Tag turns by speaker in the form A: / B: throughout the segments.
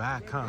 A: back, huh?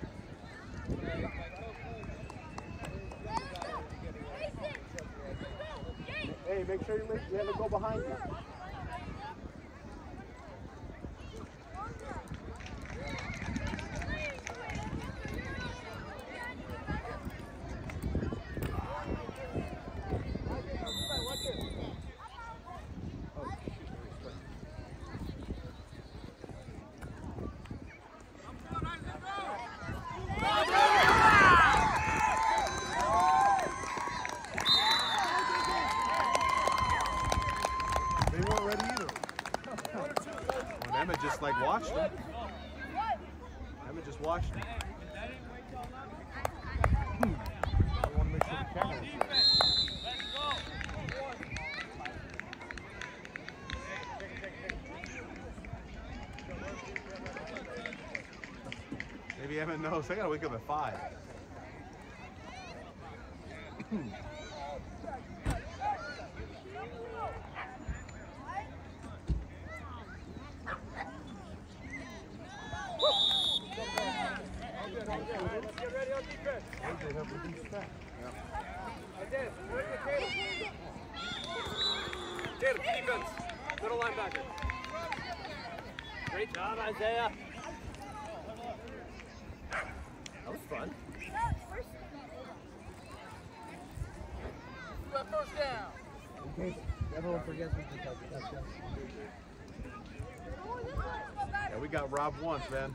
B: make sure you let, you let it go behind you.
A: They weren't ready either. When Emma just like watched him. Emma just watched him.
B: I want to make sure the camera
A: Emma knows. I gotta wake up at five.
C: Defense. Middle linebacker. Great job, Isaiah. That was fun. First down.
B: In case everyone forgets what the touchdown.
A: Yeah, we got robbed once, man.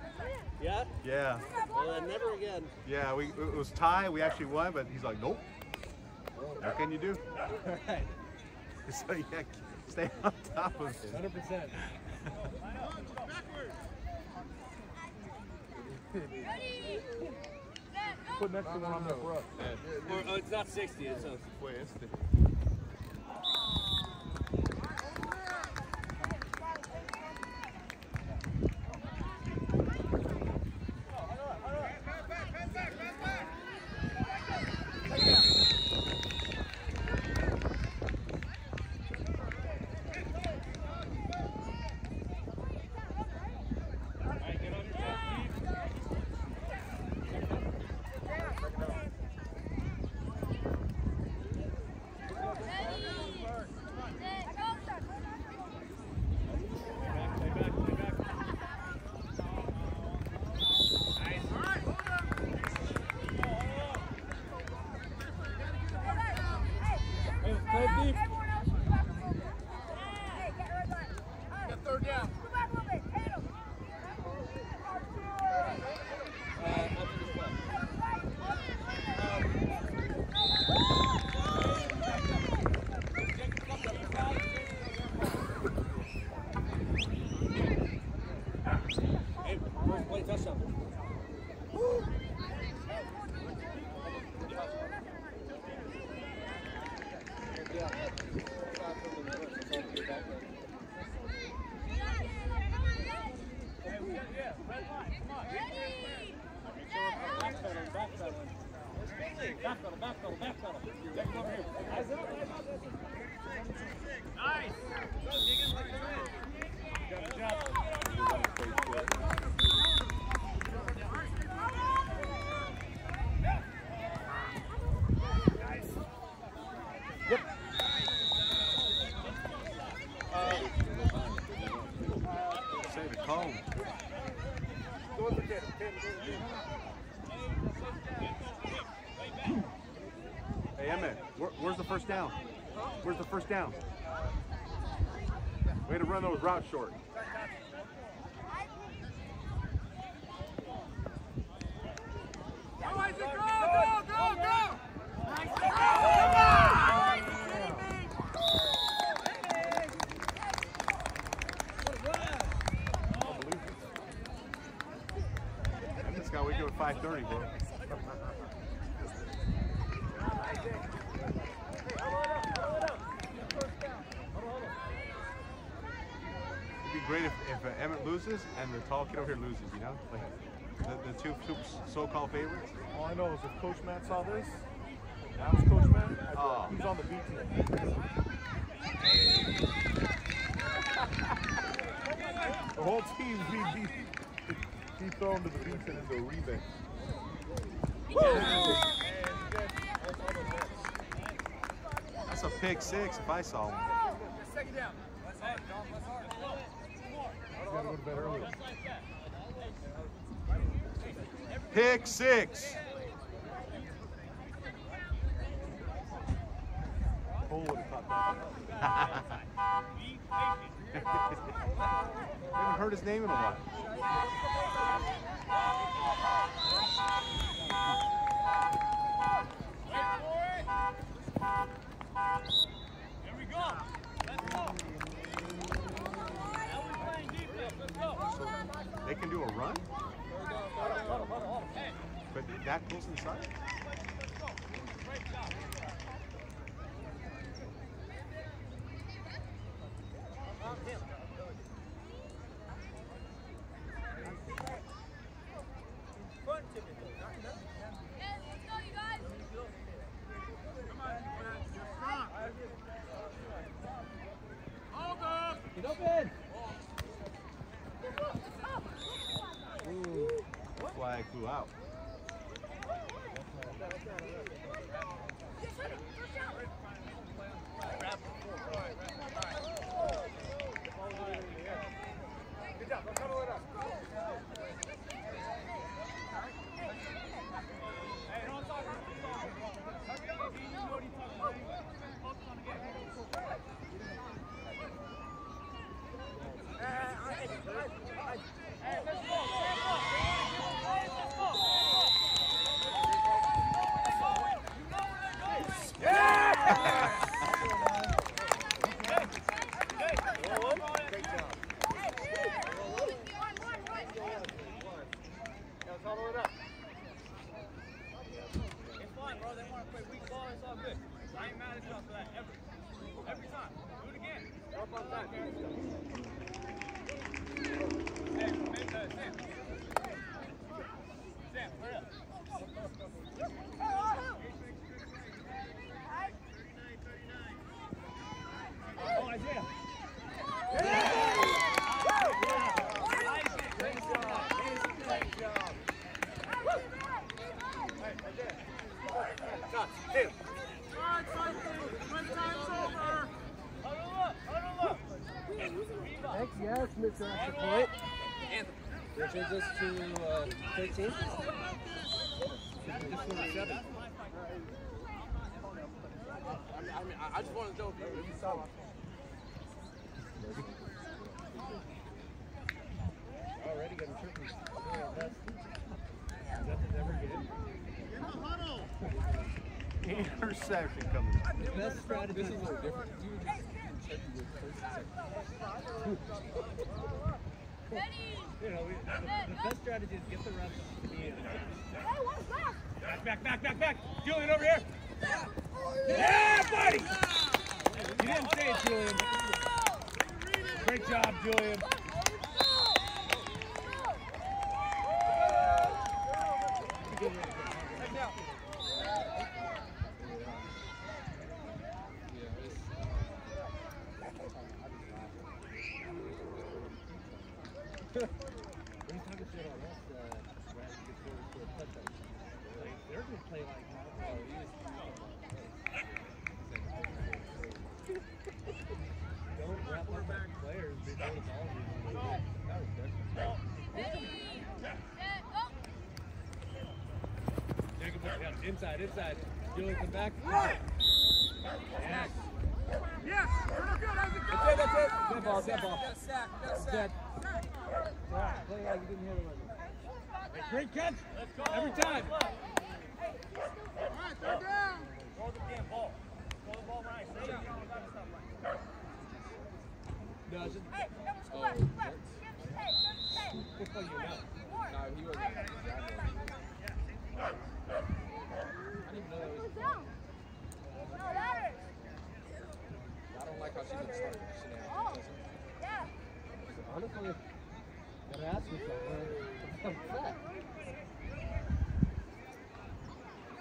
C: Yeah?
A: Yeah.
C: Well, then never again.
A: Yeah, we it was tie. We actually won, but he's like, nope. What can you do?
C: Right.
A: So yeah, stay on top of it.
B: 100%. Put next to one on the rough.
C: Or, oh, it's not 60, it's
A: 60. First down? Where's the first down? Way to run those routes short. Emmitt's got to wake up at 5.30, bro. It'd be great if, if uh, Emmett loses and the tall kid over here loses, you know? Like the, the two, two so-called favorites.
D: All I know is if Coach Matt saw this, I was Coach Matt, I'd be like,
A: Oh.
D: he's on the B team. the whole team be, be, be thrown to the B team into a rebate.
A: That's a pick six if I saw one.
D: Early.
A: Pick six.
D: That.
A: Haven't heard his name in a while. They can do a run? But that close inside?
C: Yes, Mr. Extra Point. Which is this to uh, 13? This one to 7.
E: I mean, I, I just want to know if you saw
C: Already got a triple. Yeah, that's, that's ever good.
A: Interception coming.
C: The best strategy. This is a little different. You know, we, the, the best strategy is get the reps to be in.
F: Back, back, back, back, back. Julian, over here. Yeah, buddy.
C: You didn't say it, Julian.
F: Great job, Julian.
C: shit on us, uh, right before we scored a touchdown. Like, they're going to play like that. Oh, he was Don't wrap up back players before the ball is That was desperate. Inside, inside. You'll come back. Yes.
F: Yes. Yes. Good, how's it going?
C: Good, good, good. Good ball, good ball.
E: Good sack,
C: good
E: sack.
C: Good. Play like you didn't hear it.
F: Great catch. Let's go.
C: Every time.
F: All right, third down.
C: Throw
G: the
C: damn ball. Throw the ball right.
G: Stay down. No,
C: it's just... Hey, left, left.
G: Oh,
C: hey,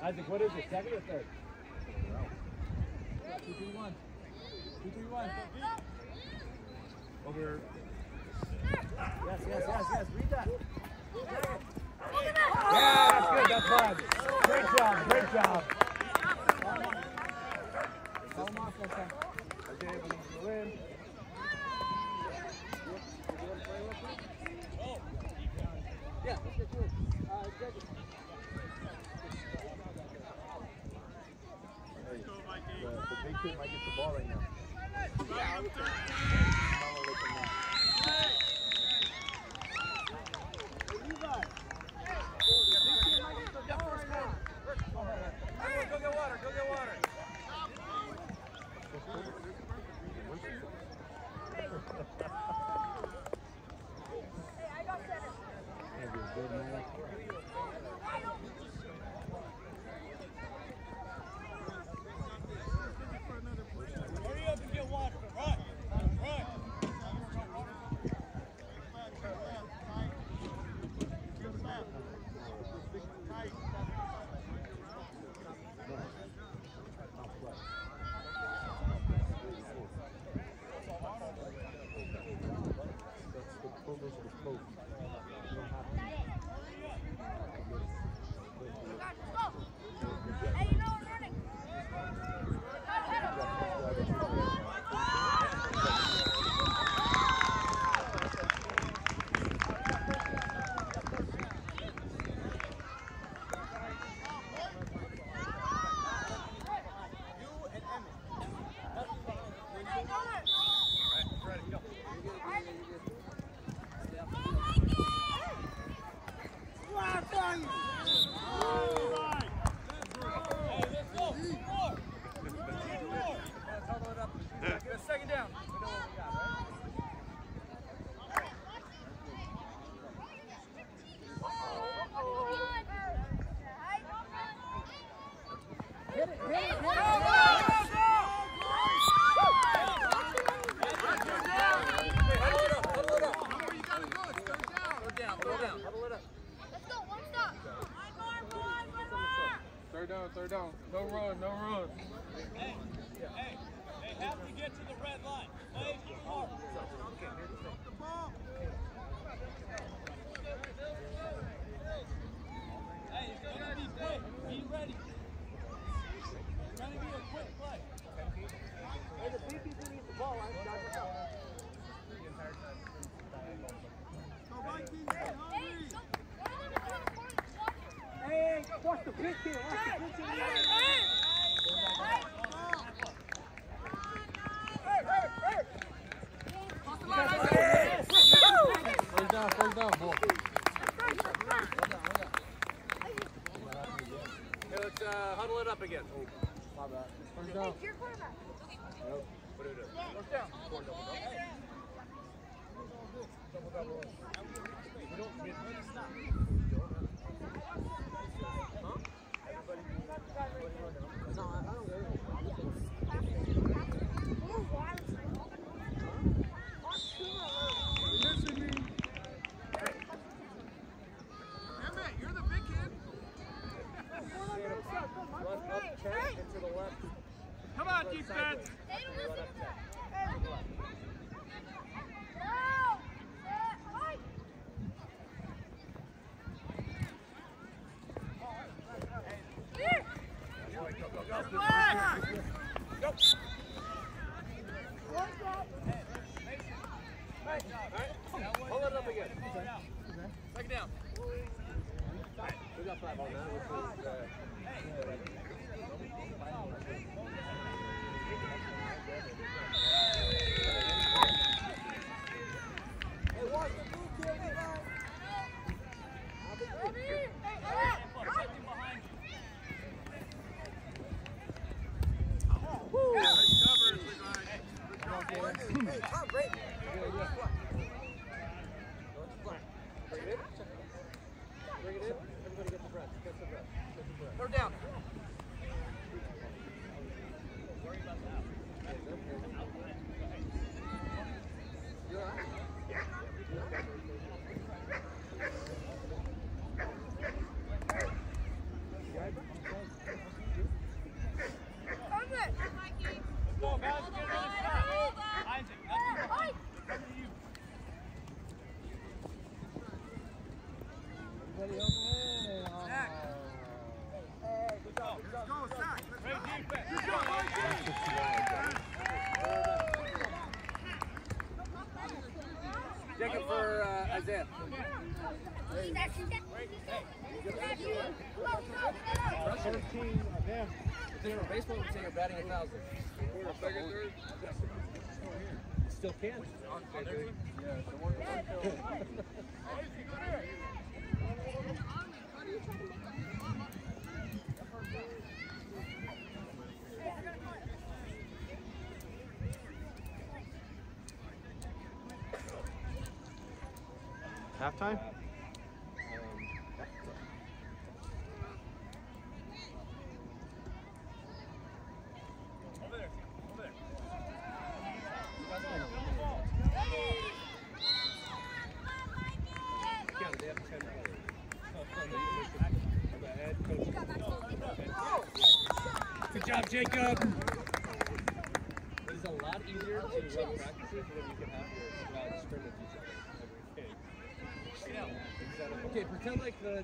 C: Isaac, what is it? Second or third? Two, three, one. Two, three, one. Over. Yes, yes, yes, yes. Read that. Yeah, that's good. That's fine. Great job. Great job. get
F: open. defense.
D: 13 of them.
E: If they were baseball, would say you're batting a thousand.
A: Second,
F: third? You still can.
C: Yeah, the one Halftime?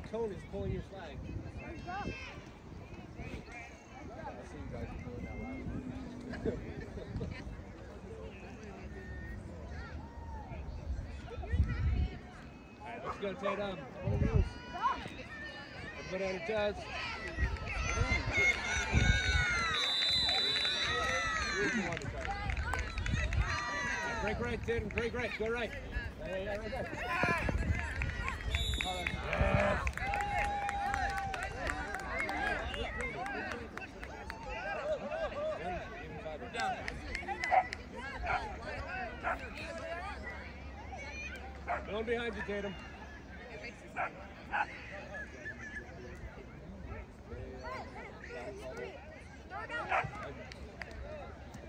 C: The tone is pulling your flag. I see you guys doing that loud. Alright, let's go, Tatum. Everybody on your toes. Here's the one to try. Alright, Break right, Tatum. Break right. Go right. Yeah, yeah, right there. Going behind you, Tatum.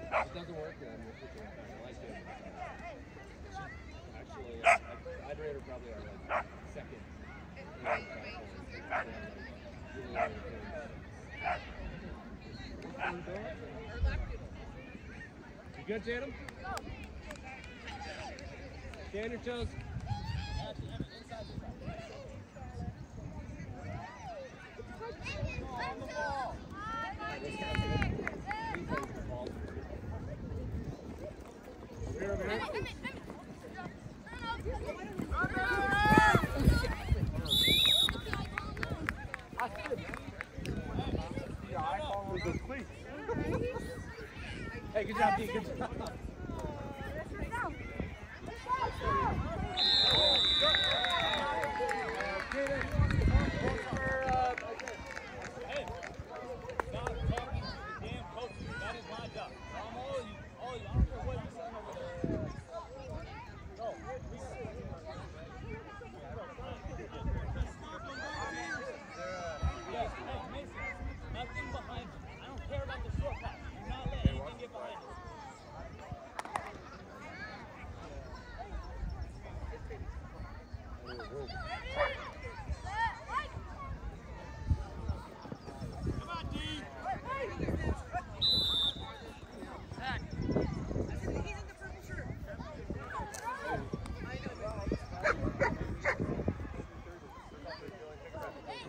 C: It doesn't work then. I like it. Actually, I'd, I'd rate her probably on like second. You good, Tatum? Stay on your toes. Here, over here.
D: With the cleats.
C: Hey, good job, D. Good job.
F: Hey, stop talking to the damn coaches. That is my job. I'm all you. All you. I don't care what you saying over there. Go. Yes, hey, Mason. Nothing behind you. I don't care about the short pass. Do not let anything get behind you. Come on, D.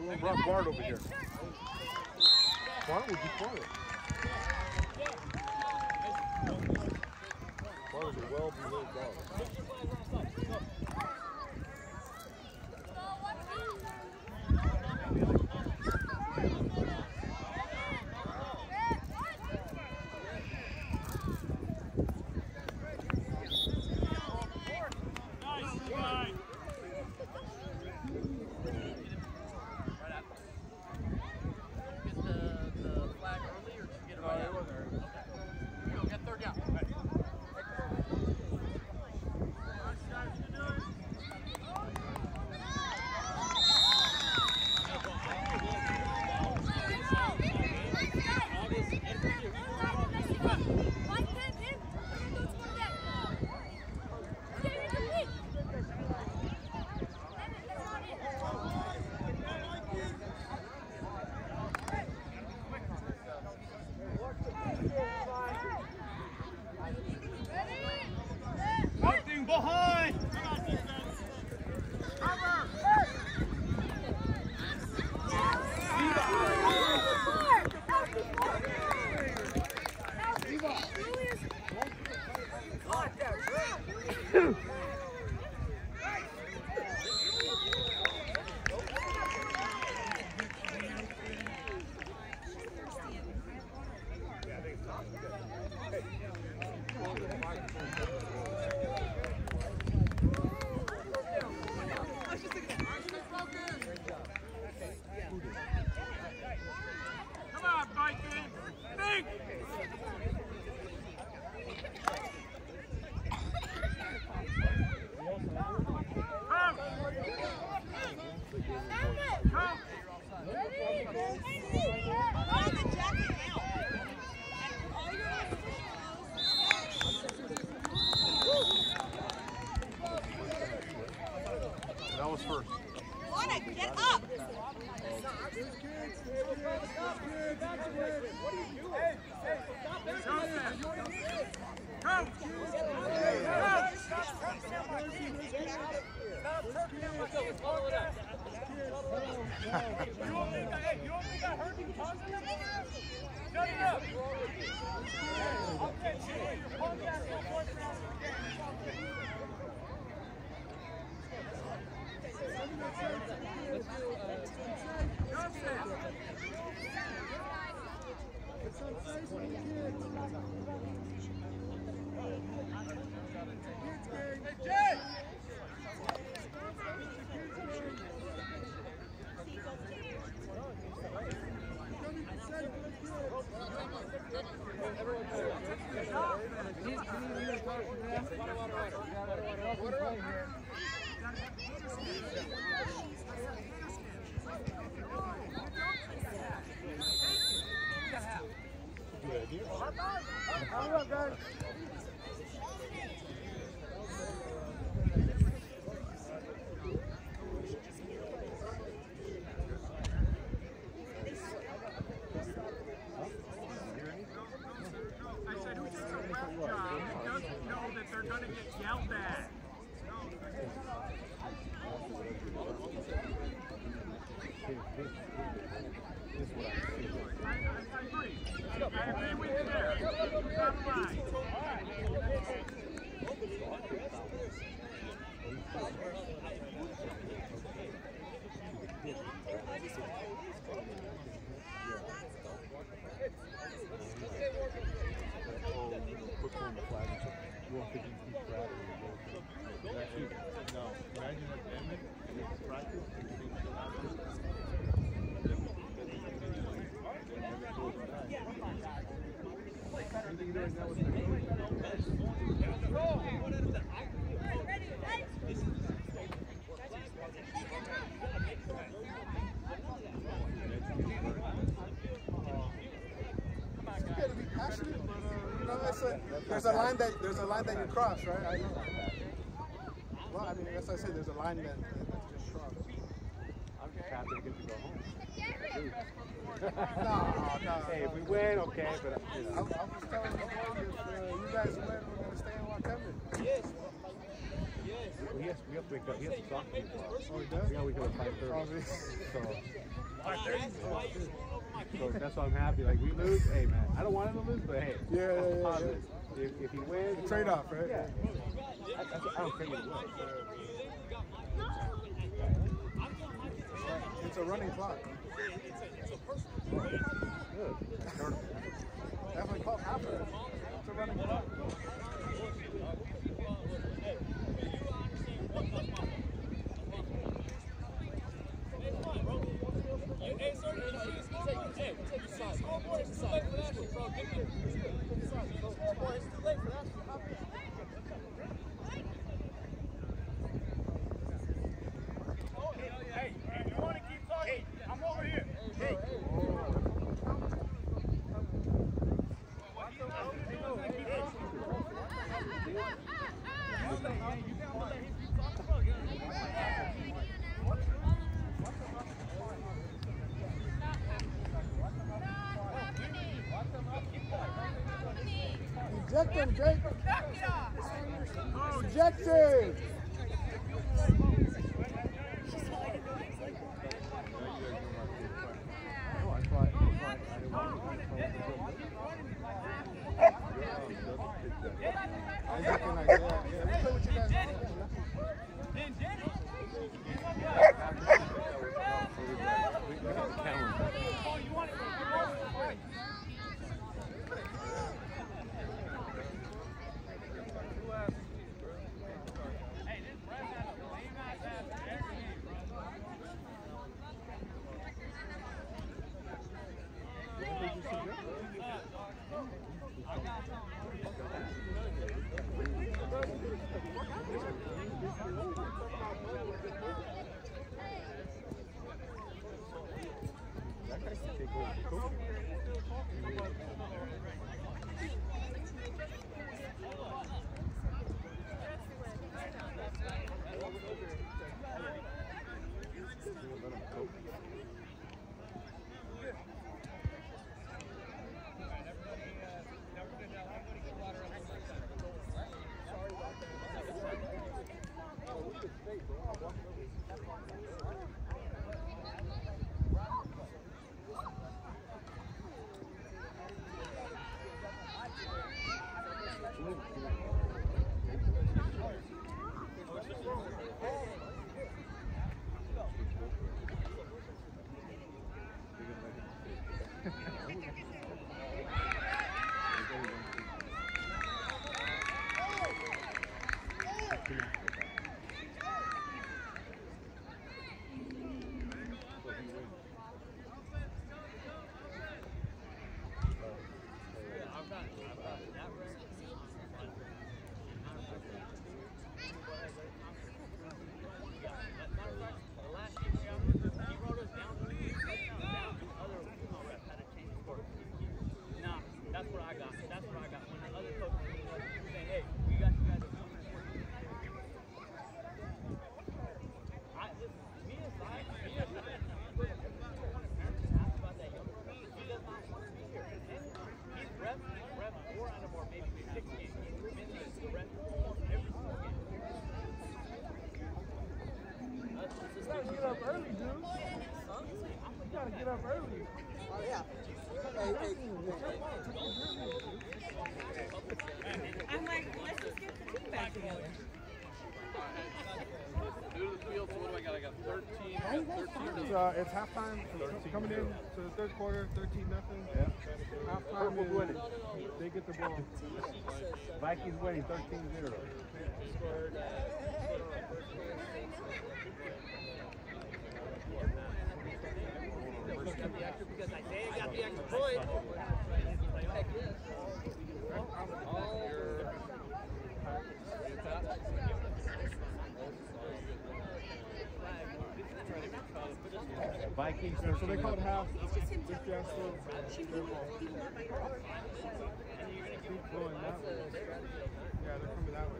D: Who brought Bart over here? Bart would be quiet. Bart is a well-behaved dog.
F: A,
H: there's a line that there's a line that you cross, right? I know. Well, I mean, as I said, there's a line that, that that's just crossed.
A: I'm just happy to get to go home.
H: No, no.
A: Hey, if we win, okay, but you
H: I, I
A: know.
H: was telling the boys if uh, you guys win, we're gonna stay in Wacombe.
A: We have, we have to wake up. He has to talk to me.
H: Oh, he does?
A: Yeah, we go at five thirty.
H: Probably.
A: So, that's why I'm happy. Like we lose, hey man, I don't want him to lose, but hey,
H: Yeah, yeah,
A: that's
H: yeah,
A: positive. If, if he wins,
H: trade off, right?
A: Yeah. I, that's, I don't to.
H: It's a running clock.
A: Good.
H: Definitely called after. It's a running clock.
E: Hey, sir, you see this? Take, hey, take the side. Scoreboard, it's too late for that
F: You
H: gotta get up early, dude. You gotta get up early.
I: I'm like, let's just get the team back together.
J: Due to the field, so what do I got? I got 13, 13
H: It's, uh, it's halftime. It's coming in to the third quarter, 13 nothing. Yeah. Halftime
A: Purple's
H: is,
A: winning.
H: they get the ball.
A: Vikings winning 13-0.
C: got the extra because Isaiah got the extra point. Heck yes.
A: Vikings
H: so they
A: 13
H: called half. Yeah, they're coming that way.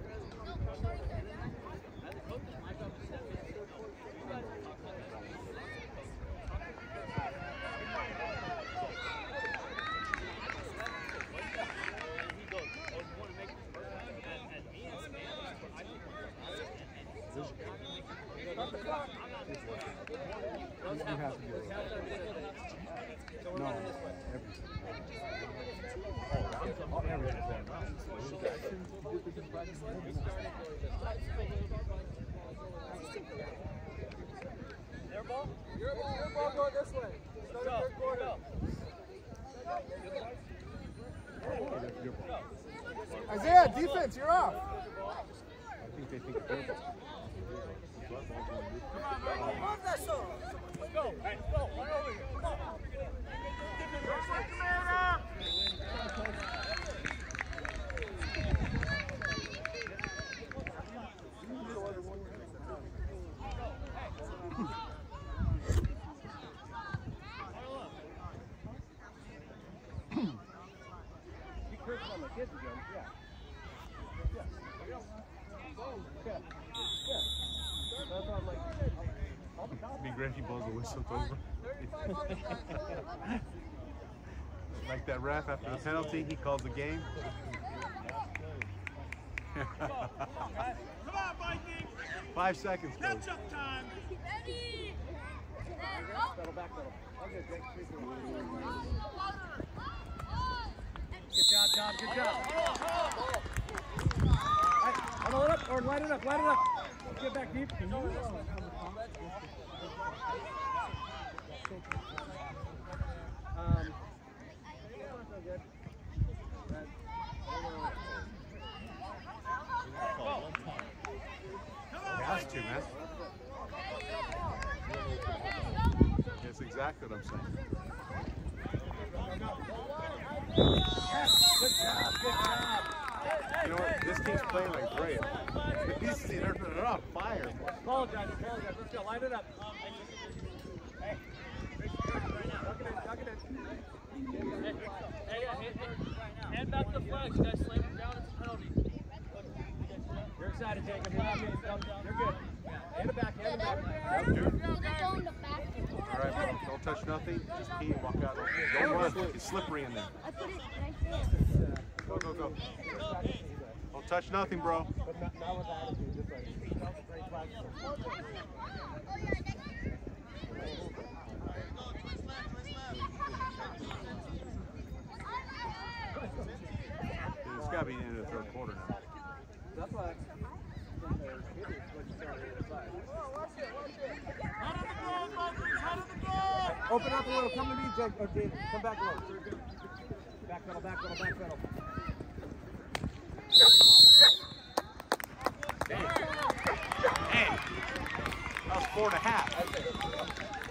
A: You have to do it. No, everything. Oh, everything.
C: Their ball? Your ball, your ball going this way. Start the third quarter.
H: Isaiah, defense, you're off.
A: I think they think they're
C: Go, hey, go, run over here. Come on.
A: Be careful on the kids again. Yeah. Yeah. Yeah. Yeah. That's why I'm like, I'll be
B: It'd be great if he blows the whistle over. like that ref after the penalty, he called the game.
K: Come on, guys. Come on, Vikings.
A: Five seconds, coach.
K: Catch up time.
L: Ready? And go.
C: Settle back, settle. Okay, Jake. Three, two, one.
L: Good
C: Good job, John. Good job. Hey, huddle it up or line it up. Line it up. Get back deep. Um, that's not good. That- I don't know.
A: He has to, man. That's exactly what I'm saying.
C: Good job. Good job.
A: You know what? This team's playing like great. But these they're, they're on fire.
C: Apologize. Apologize. Let's go. Line it up. Hey. Duck it in. Duck it in.
K: Hey, yeah, hand, hand, hand back the flags. You guys slam them down. It's a penalty.
C: You're excited, Jacob. You're not. You're good. Hand it back. Hand it back.
A: Yep, dude. All right, bro. Don't touch nothing. Just pee and walk out. Don't run. It's slippery in there.
L: I put it right there.
A: Go, go, go. Don't touch nothing, bro.
C: But not, not with attitude. Just like great practice.
A: It's got to be the end of the third quarter now.
C: That's why. From the hitters, what you saw on the other side. Open up a little. Come to me, Jake. Or David. Come back a little. Back pedal, back pedal, back pedal.
A: Hey, that was four and a half.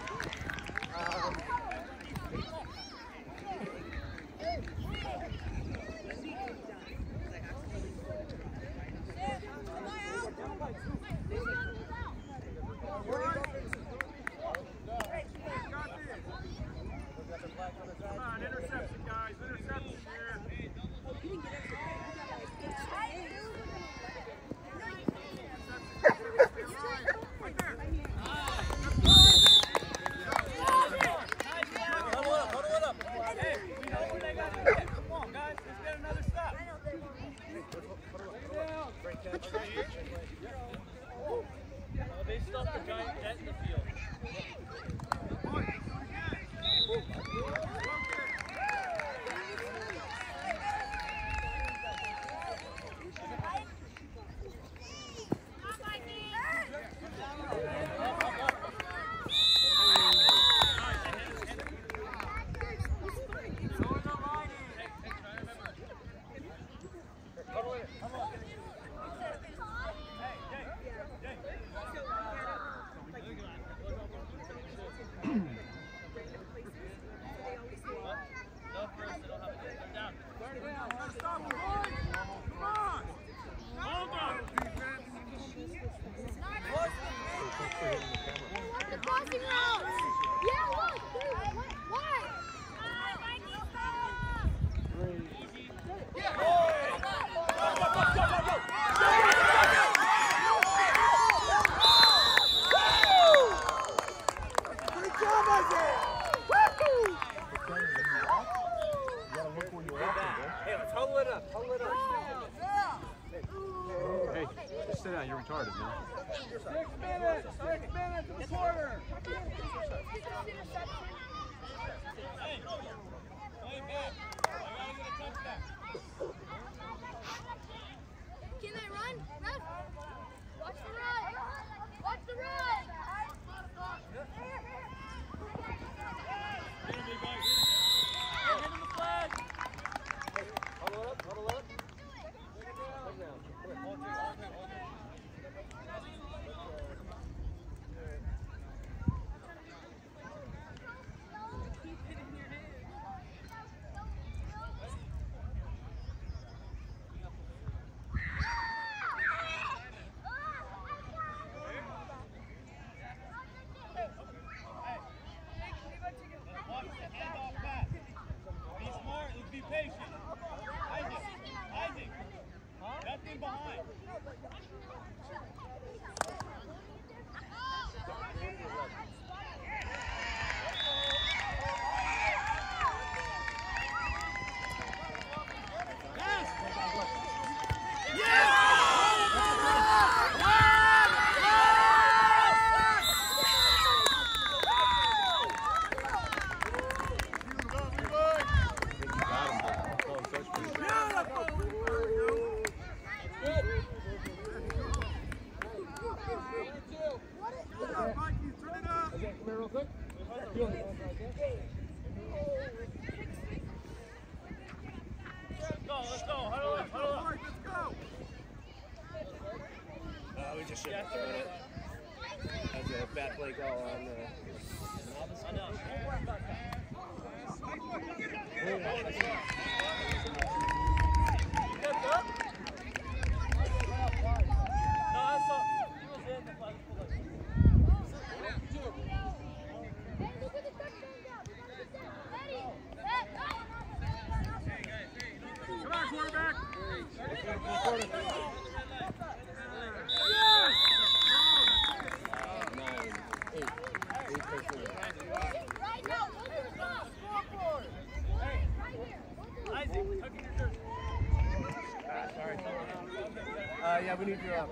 L: yeah,
M: we need your up.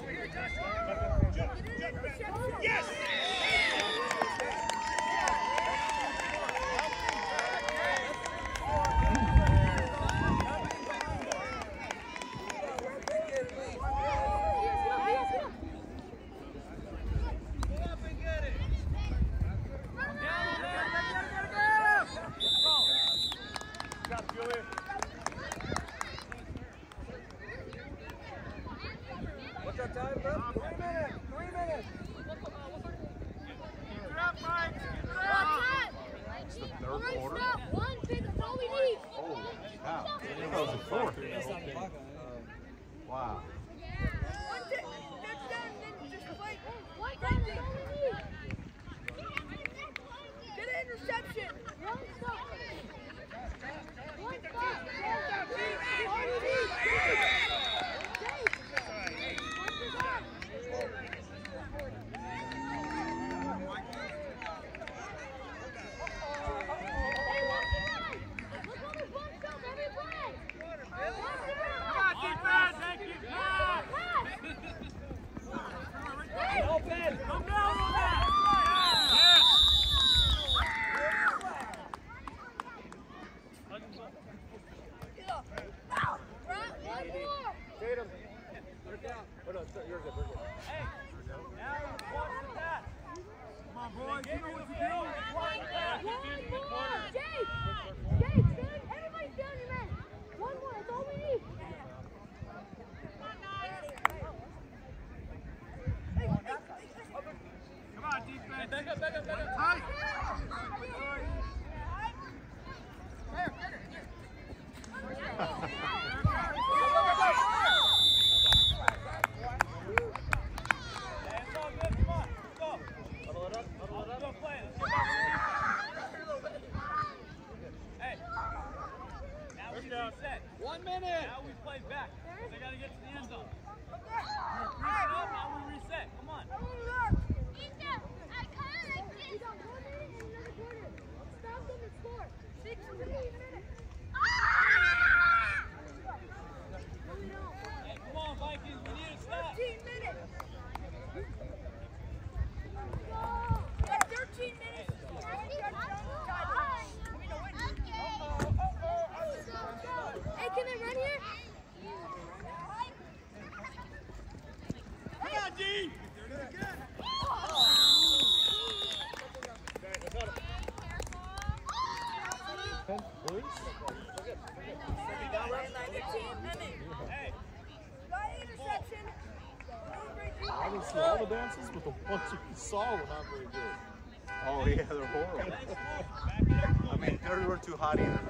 C: Yes! to
N: all
O: the
B: dances, but the ones we saw were not very good.
A: Oh yeah, they're horrible. I mean, they were too hot either.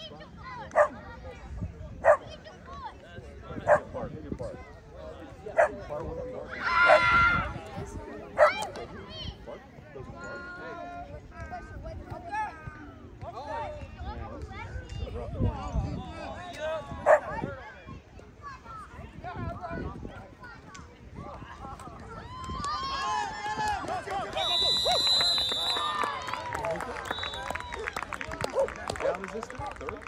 A: Meets in the same spot. Good part, good part.
B: Part would be hard. Part doesn't work.
A: What down is this thing? Third?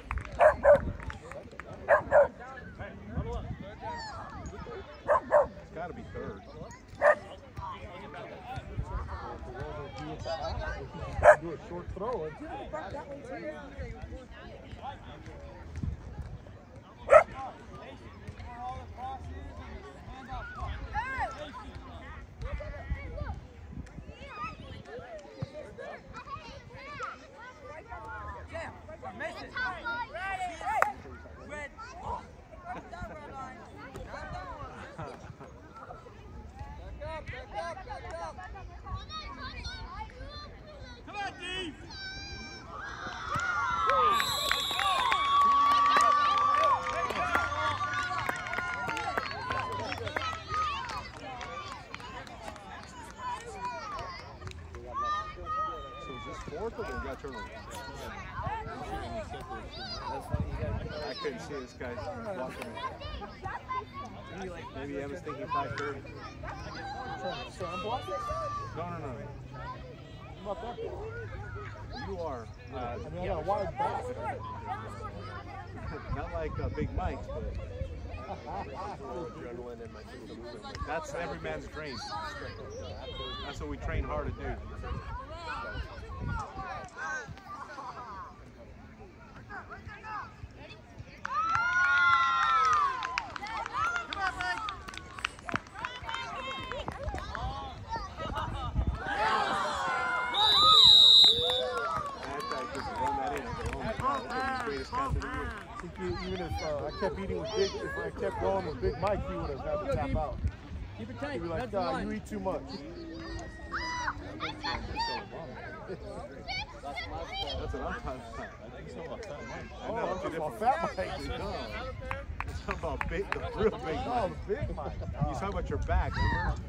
A: It's gotta be third.
B: Do a short throw. and-
A: So is this fourth or we got turnover? I couldn't see this guy watching it. Maybe Evan's thinking 530.
B: Sandblock?
A: No, no, no.
B: I'm not that big.
A: You are. Uh,
B: I mean, I got a wide back.
A: not like uh, Big Mike's, but
D: Adrenaline in my single movement.
A: That's every man's dream. That's what we train hard to do.
B: I think even if uh, I kept eating with Big, if I kept going with Big Mike, he would have had to tap out.
C: Keep it
B: He'd
C: tight.
B: be
C: That's
B: like,
C: the
B: "Ah, you eat too much.
A: That's what I'm talking about. I
B: Oh,
A: know,
B: I'm
A: two
B: talking about fat Mike.
A: No. It's talking about big, the real big
B: No,
A: Mike.
B: the Big Mike.
A: You talking about your back, remember?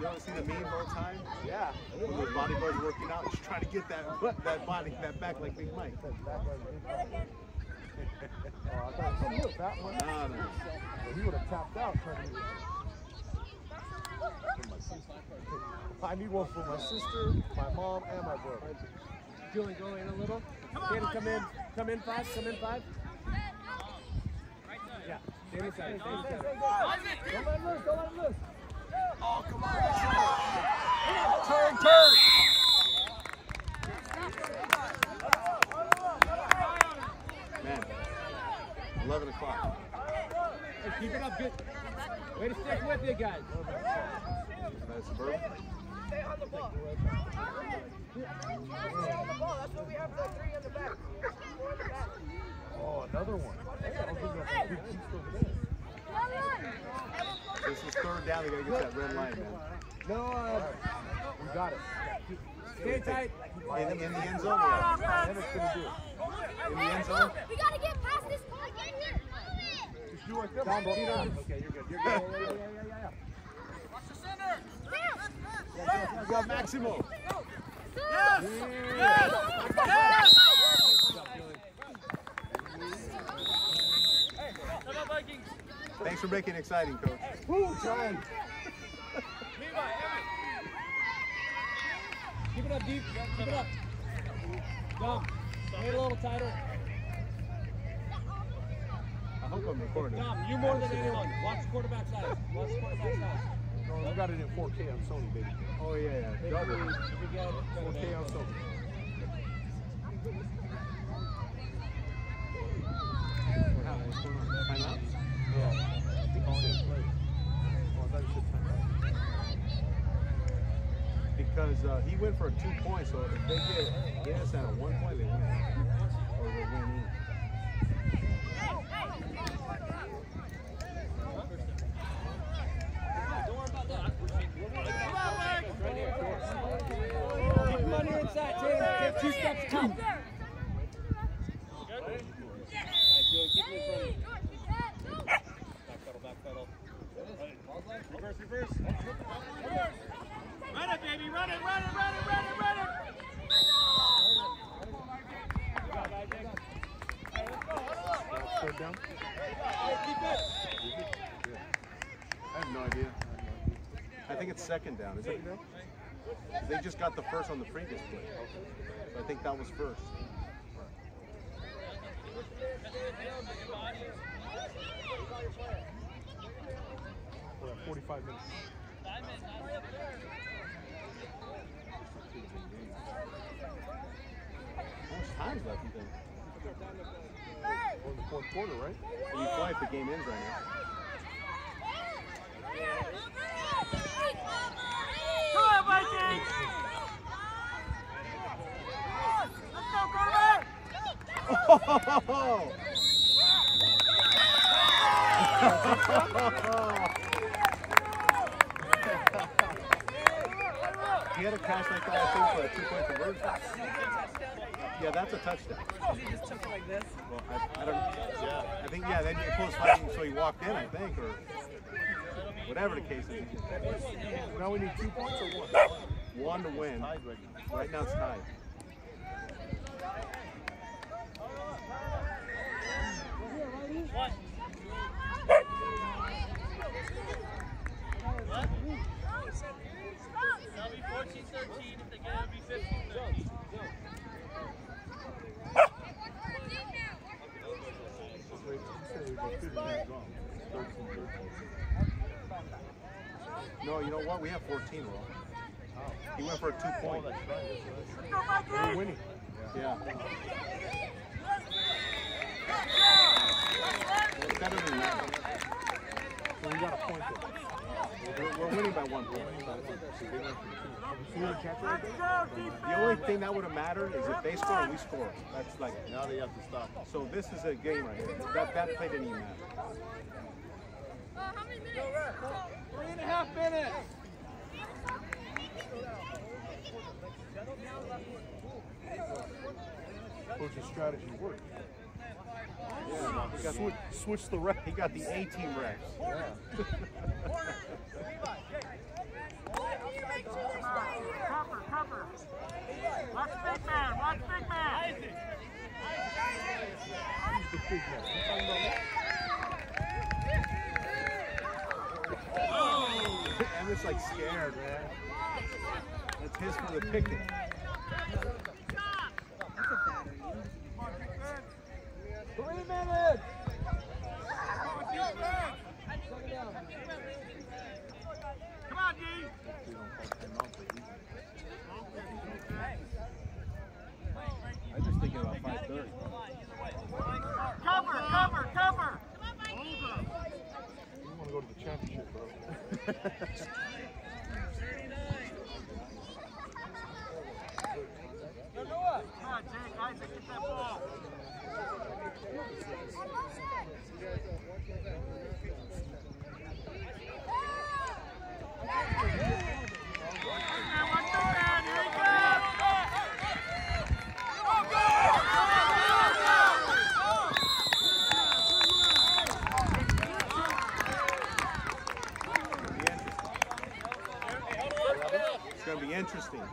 A: You ever see the meme all the time?
B: Yeah.
A: When those bodybuilders working out, just trying to get that that body, that back like Big Mike.
B: That back like Big Mike. Oh, I thought he was that one.
A: No, no.
B: But he would have tapped out trying to I need one for my sister, my mom, and my brother.
C: Julian, go in a little. Come on, Tatum, come in. Come in five. Come in five. Yeah. Stay inside. Stay inside. Don't let him loose. Don't let him loose.
B: Oh, turn, turn!
A: Man, 11 o'clock.
C: Hey, keep it up. Good. Way to stick with you guys.
A: That's suburban.
E: Stay on the ball. Stay on the ball. That's what we have the three in the back. Four in the back.
B: Oh, another one. I was thinking of a big piece over there.
A: This is third down. They gotta get that red line, man.
C: No, uh,
B: We got it.
C: stay tight.
A: In, in the end zone, yeah.
B: And it's gonna do it.
A: In the end zone.
G: We gotta get past this point right here.
B: Just do like that.
C: Down.
B: Okay, you're good. You're good.
C: Yeah, yeah, yeah, yeah, yeah.
A: You got Maximo. Yes. Yes. Yes. Thanks for making it exciting, coach.
B: Woo, John.
C: Keep it up deep. Keep it up. Dumb. Stay a little tighter.
A: I hope I'm recording.
C: Dom, you more than anyone. Watch the quarterback's eyes. Watch the quarterback's eyes.
B: No, we got it in 4K on Sony, baby.
A: Oh yeah, yeah. Double.
C: we, if we get it,
B: 4K
C: out.
B: on Sony.
A: What happened? What's going on? Timeout?
B: Yeah. Oh, I thought you said time
A: Because uh, he went for two points, so if they get innocent at one point, they win. Or they win.
B: him.
C: Alright, Joey, keep it in front of you. Back pedal, back pedal. Reverse, reverse.
E: Run it, baby, run it, run it, run it, run it, run it.
B: Third down.
A: I have no idea. I think it's second down. Is it? They just got the first on the previous play. So I think that was first.
B: We're at 45 minutes.
A: How much time's left, you think?
B: We're in the fourth quarter, right?
A: You fly if the game ends right now. He had a catch like that, I think, for a two-point conversion. Yeah, that's a touchdown. Well, I, I don't. Yeah, I think yeah. Then it pulls fighting, so he walked in, I think, or whatever the case is.
B: Now we need two points or one?
A: One to win.
B: Right now.
A: Right now it's tied.
F: What? What? That'll 14 13 if they get it, it'll be 15 13.
B: Wait, you said it was 50 minutes wrong. 13, 13.
A: No, you know what? We have 14, Will. He went for a two point.
B: that's right. We're winning.
A: Yeah. Well, it's better than that.
B: So we got a point there.
A: We're, we're winning by one point.
B: The catch right there?
A: The only thing that would have mattered is if they score and we score. That's like
B: Now they have to stop.
A: so. This is a game right here. That that play didn't even matter.
G: How many minutes?
E: Three and a half minutes.
B: Coach's strategy worked.
A: Yeah, he got,
B: Switch, switch the rep.
A: he got the A team reps.
B: Yeah.
E: Cover, cover. Watch big man, watch big man.
B: He's the big man. You talking about
A: Emmitt's like scared, man. That's his for the picking.
E: Three minutes. Come on, D.
B: They don't call timeout for easy.
A: I'm just thinking about 5:30.
E: Cover, cover, cover.
B: You want to go to the championship, bro.
E: Come on, Jake, Isaac, get that ball. Man, watch the man, here he goes.
A: It's gonna be interesting.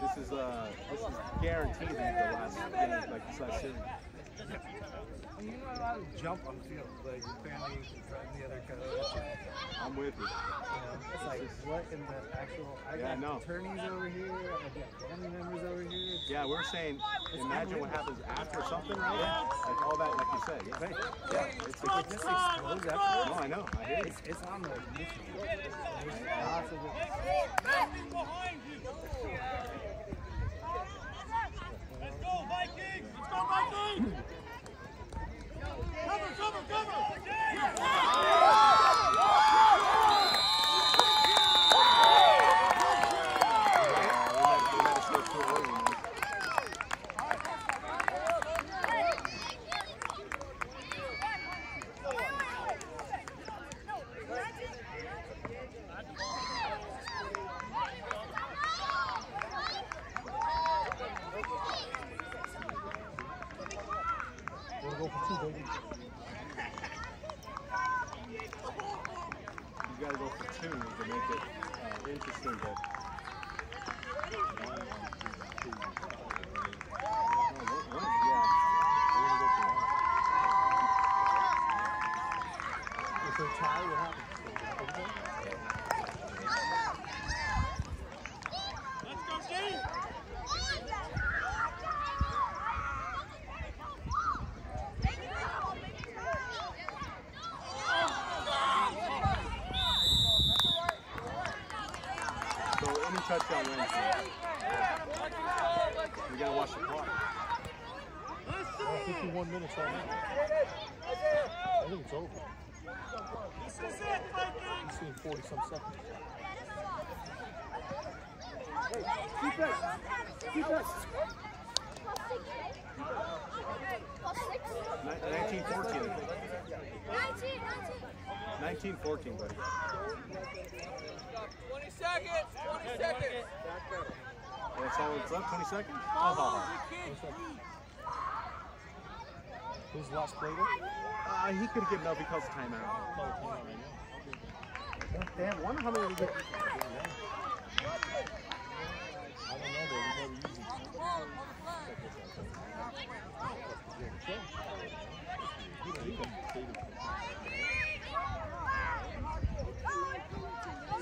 A: This is uh, this is guaranteed to be the last game, like this last series.
H: You're not allowed to jump on the field. Like your family can threaten the other coach.
A: I'm with you.
H: You know, it's like what in the actual? I
A: Yeah,
H: got
A: know.
H: attorneys over here. I got family members over here.
A: Yeah, we're saying, imagine what happens after something, right? Like all that, like you said. Yeah, yeah. It's,
E: Come on,
A: it's,
E: come on, let's
A: no. I know. I hear you.
H: It's, it's on the mission. Lots of it.
E: Let's go, Vikings! Let's go, Vikings! Cover, cover, cover!
A: Yeah, we might, we might have scored too early, man.
B: two, baby.
A: You gotta go for two to make it uh, interesting, but. No, one- one- yeah. We're gonna go for one.
B: If they tie, what happens? Everything?
A: So any touchdown wins. We gotta watch the clock.
B: Uh, 51 minutes right now. I think it's over. He's seen 40 some seconds.
H: Keep that. Keep that.
A: Ni- 1914,
G: 19, 19.
A: 1914, buddy.
E: 20 seconds! 20 seconds!
A: That's all it's left, 20 seconds? Oh,
B: Who's the last play there?
A: uh, he could have given up because of timeout.
B: Oh, come on right now.
A: Damn, wonder how many we get.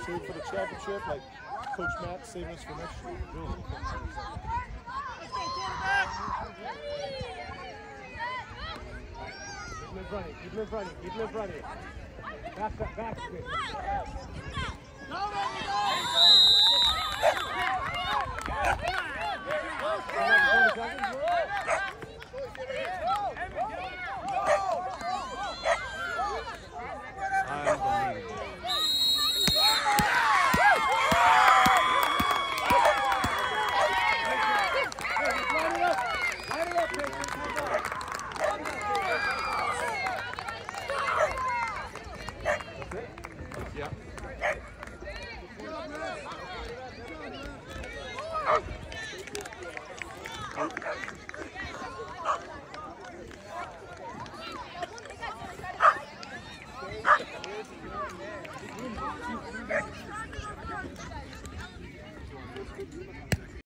B: Save for the championship, like Coach Matt saving us for next year.
D: Keep him running, keep him running, keep him running. Back, back, back.
G: Go, go, go!